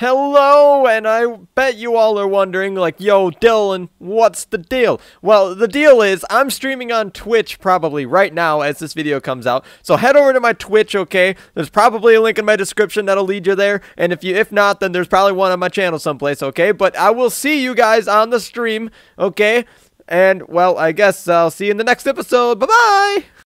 Hello, and I bet you all are wondering, like, yo, Dylan, what's the deal? Well, the deal is, I'm streaming on Twitch probably right now as this video comes out. So head over to my Twitch, okay? There's probably a link in my description that'll lead you there. And if you, if not, then there's probably one on my channel someplace, okay? But I will see you guys on the stream, okay? And, well, I guess I'll see you in the next episode. Bye-bye!